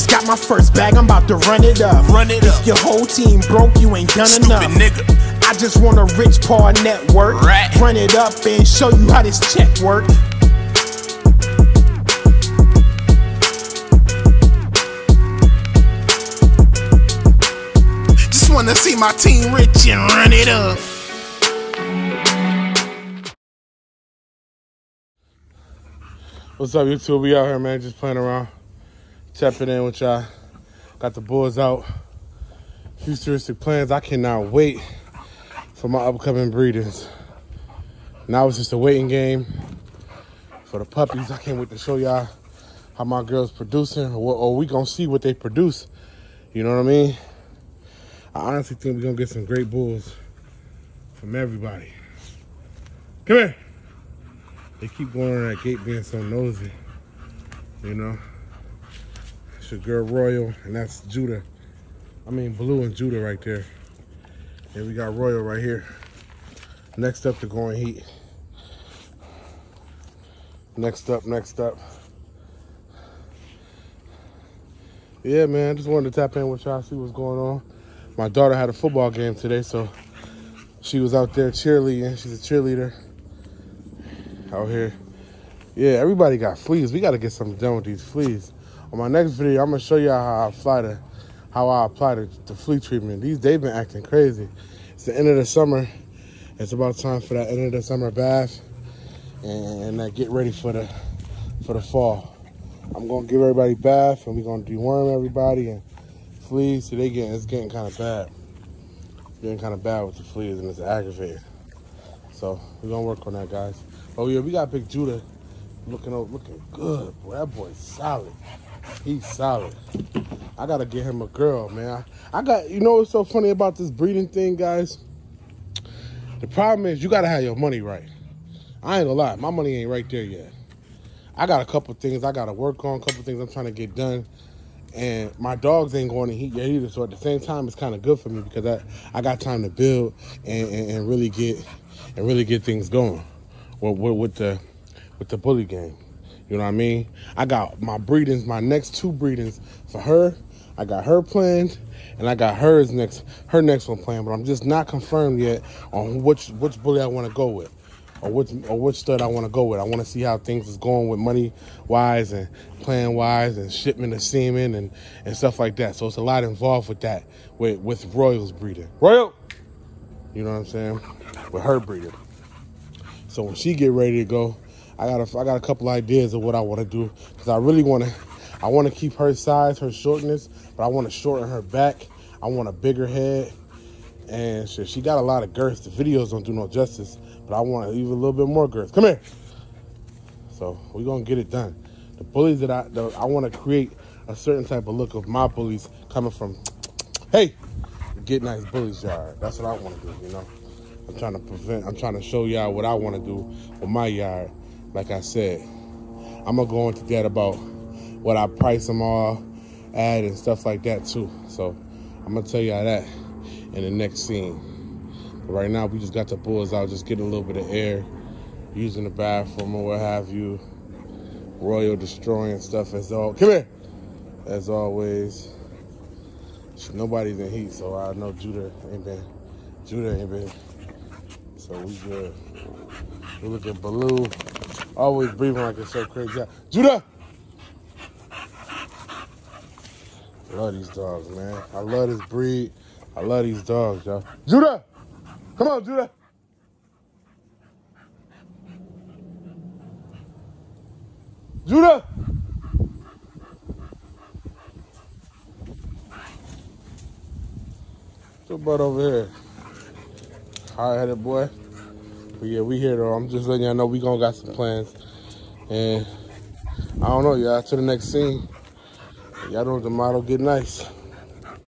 just got my first bag, I'm about to run it up. Run it if up. your whole team broke, you ain't done Stupid enough. nigga. I just want a rich Paul network. Right. Run it up and show you how this check work. Just wanna see my team rich and run it up. What's up, YouTube? We out here, man, just playing around, tapping in with y'all. Got the boys out. Futuristic plans. I cannot wait for my upcoming breedings. Now it's just a waiting game for the puppies. I can't wait to show y'all how my girls producing, or, or we gonna see what they produce. You know what I mean? I honestly think we're gonna get some great bulls from everybody. Come here. They keep going on that gate being so nosy. You know? Your girl Royal, and that's Judah. I mean Blue and Judah right there. And we got Royal right here. Next up to going heat. Next up, next up. Yeah, man, just wanted to tap in with y'all, see what's going on. My daughter had a football game today, so she was out there cheerleading. She's a cheerleader out here. Yeah, everybody got fleas. We got to get something done with these fleas. On my next video, I'm gonna show y'all how I apply the how I apply the, the flea treatment. These they've been acting crazy. It's the end of the summer. It's about time for that end of the summer bath and, and that get ready for the for the fall. I'm gonna give everybody bath and we're gonna deworm everybody and fleas. So they getting it's getting kind of bad. Getting kind of bad with the fleas and it's aggravated. So we're gonna work on that, guys. Oh yeah, we got Big Judah looking over, looking good. Boy, that boy's solid. He's solid. I gotta get him a girl, man. I, I got, you know what's so funny about this breeding thing, guys? The problem is you gotta have your money right. I ain't gonna lie, my money ain't right there yet. I got a couple things I gotta work on, a couple things I'm trying to get done. And my dogs ain't going to heat yet either. So at the same time, it's kind of good for me because I, I got time to build and, and, and really get and really get things going with, with, with the with the bully game. You know what I mean? I got my breedings, my next two breedings for her. I got her planned, and I got hers next, her next one planned. But I'm just not confirmed yet on which which bully I want to go with, or which or which stud I want to go with. I want to see how things is going with money wise and plan wise and shipment of semen and and stuff like that. So it's a lot involved with that with with Royals breeding. Royal, you know what I'm saying? With her breeding. So when she get ready to go, I got a, I got a couple ideas of what I want to do because I really want to I want to keep her size, her shortness, but I want to shorten her back. I want a bigger head, and shit, she got a lot of girth. The videos don't do no justice, but I want to leave a little bit more girth. Come here. So we're gonna get it done. The bullies that I the, I want to create a certain type of look of my bullies coming from. Hey, get nice bullies yard. That's what I want to do. You know. I'm trying to prevent, I'm trying to show y'all what I want to do with my yard. Like I said, I'm to go into that about what I price them all at and stuff like that too. So I'm to tell y'all that in the next scene. But right now, we just got the bulls out, just getting a little bit of air, using the bathroom or what have you. Royal destroying stuff as all. Come here! As always. Nobody's in heat, so I know Judah ain't been. Judah ain't been so we good. We look at Baloo. Always breathing like it's so crazy. Judah! Love these dogs, man. I love this breed. I love these dogs, y'all. Judah! Come on, Judah! Judah! Your butt over here. Hard-headed boy. But yeah, we here though. I'm just letting y'all know we gonna got some plans. And I don't know, y'all. To the next scene. Y'all know the model get nice.